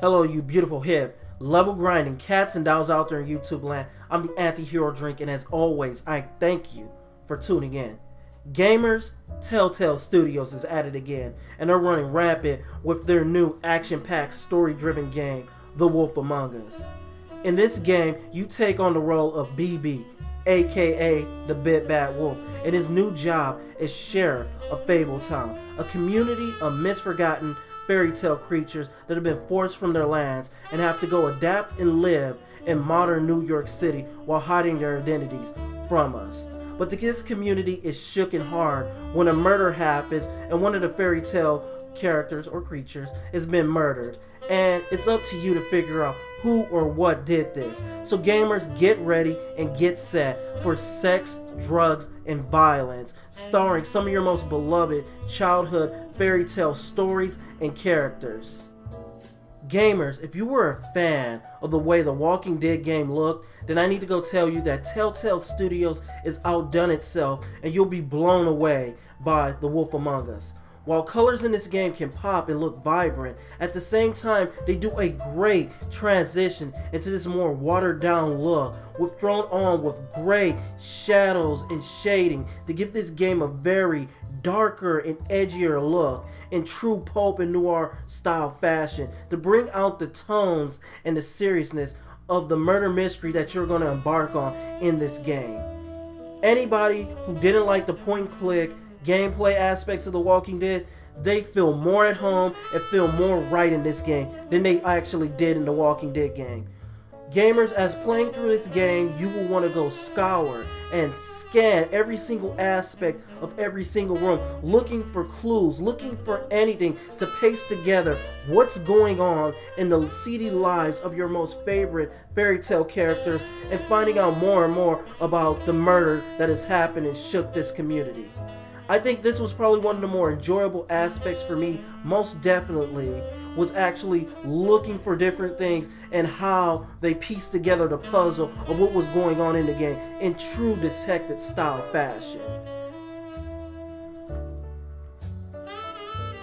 Hello, you beautiful hip, level grinding cats and dolls out there in YouTube land. I'm the anti-hero drink, and as always, I thank you for tuning in. Gamers, Telltale Studios is at it again, and they're running rampant with their new action-packed, story-driven game, The Wolf Among Us. In this game, you take on the role of Bigby, aka the Big Bad Wolf, and his new job is Sheriff of Fabletown, a community of misforgotten fairy tale creatures that have been forced from their lands and have to go adapt and live in modern New York City while hiding their identities from us. But this community is shook and hard when a murder happens and one of the fairy tale characters or creatures has been murdered. And it's up to you to figure out who or what did this. So gamers, get ready and get set for sex, drugs, and violence, starring some of your most beloved childhood fairy tale stories and characters. Gamers, if you were a fan of the way the Walking Dead game looked, then I need to go tell you that Telltale Studios is outdone itself and you'll be blown away by The Wolf Among Us. While colors in this game can pop and look vibrant, at the same time they do a great transition into this more watered down look with thrown on with gray shadows and shading to give this game a very darker and edgier look in true pulp and noir style fashion to bring out the tones and the seriousness of the murder mystery that you're going to embark on in this game. Anybody who didn't like the point and click gameplay aspects of The Walking Dead, they feel more at home and feel more right in this game than they actually did in The Walking Dead game. Gamers, as playing through this game, you will want to go scour and scan every single aspect of every single room, looking for clues, looking for anything to paste together what's going on in the seedy lives of your most favorite fairy tale characters and finding out more and more about the murder that has happened and shook this community. I think this was probably one of the more enjoyable aspects for me, most definitely, was actually looking for different things and how they pieced together the puzzle of what was going on in the game in true detective style fashion.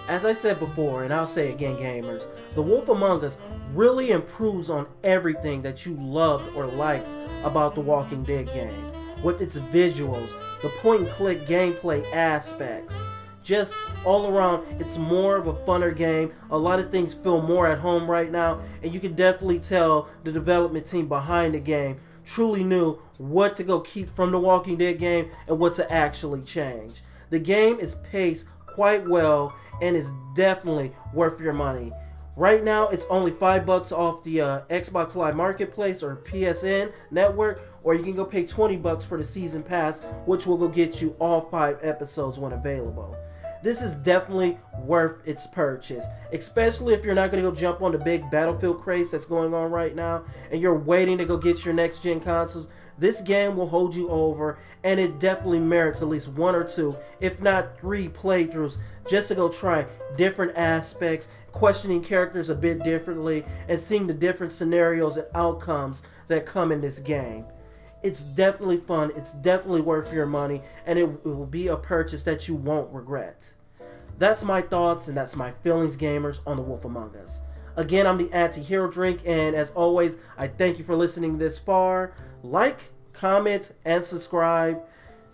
As I said before, and I'll say again, gamers, The Wolf Among Us really improves on everything that you loved or liked about the Walking Dead game with its visuals, the point and click gameplay aspects. Just all around, it's more of a funner game. A lot of things feel more at home right now, and you can definitely tell the development team behind the game truly knew what to go keep from the Walking Dead game and what to actually change. The game is paced quite well and is definitely worth your money. Right now, it's only five bucks off the uh, Xbox Live Marketplace or PSN network, or you can go pay 20 bucks for the season pass, which will go get you all five episodes when available. This is definitely worth its purchase, especially if you're not going to go jump on the big Battlefield craze that's going on right now and you're waiting to go get your next gen consoles. This game will hold you over, and it definitely merits at least one or two, if not three playthroughs, just to go try different aspects questioning characters a bit differently and seeing the different scenarios and outcomes that come in this game. It's definitely fun, it's definitely worth your money, and it, will be a purchase that you won't regret. That's my thoughts and that's my feelings, gamers, on The Wolf Among Us. Again, I'm the Anti Hero Drink, and as always, I thank you for listening this far. Like, comment, and subscribe.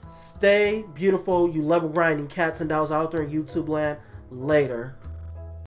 Stay beautiful, you level grinding cats and dolls out there in YouTube land. Later.